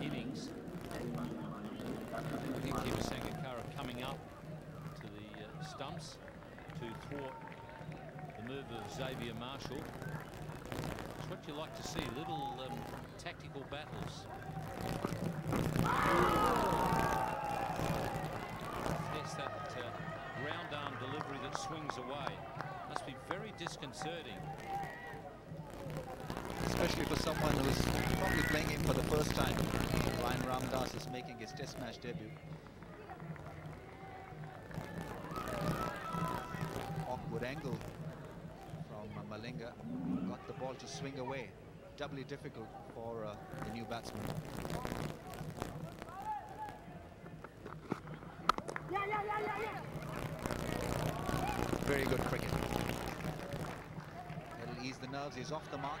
innings. Keeper Sangakkara coming up to the uh, stumps to thwart the move of Xavier Marshall. It's what you like to see, little um, tactical battles. Yes, that uh, round arm delivery that swings away. Must be very disconcerting especially for someone who is probably playing him for the first time. Ryan Ramdass is making his test match debut. Awkward angle from uh, Malinga. Got the ball to swing away. Doubly difficult for uh, the new batsman. Very good cricket. It'll ease the nerves. He's off the mark.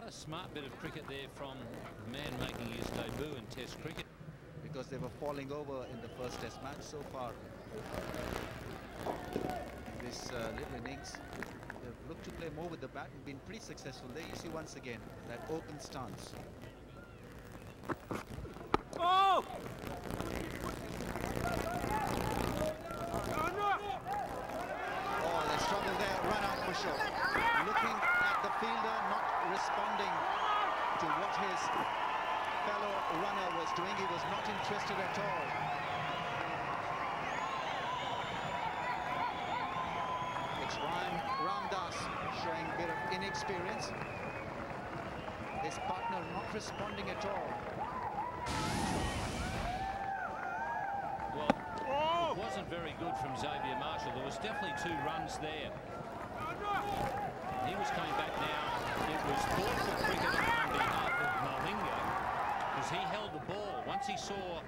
Well, quite a smart bit of cricket there from the man making his debut in Test cricket. Because they were falling over in the first Test match so far. This uh, little innings, they've looked to play more with the bat and been pretty successful. There you see once again that open stance. Oh, they struggle there. Run out for sure. Looking at the fielder, not responding to what his fellow runner was doing. He was not interested at all. It's Ryan Ramdass showing a bit of inexperience. His partner not responding at all. Well, oh! it wasn't very good from Xavier Marshall. There was definitely two runs there. He was coming back now. It was thoughtful cricket on behalf of Malinga because he held the ball. Once he saw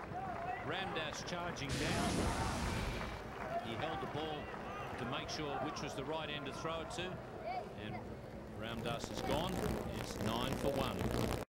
Ramdass charging down, he held the ball to make sure which was the right end to throw it to. And Ramdass is gone. It's nine for one.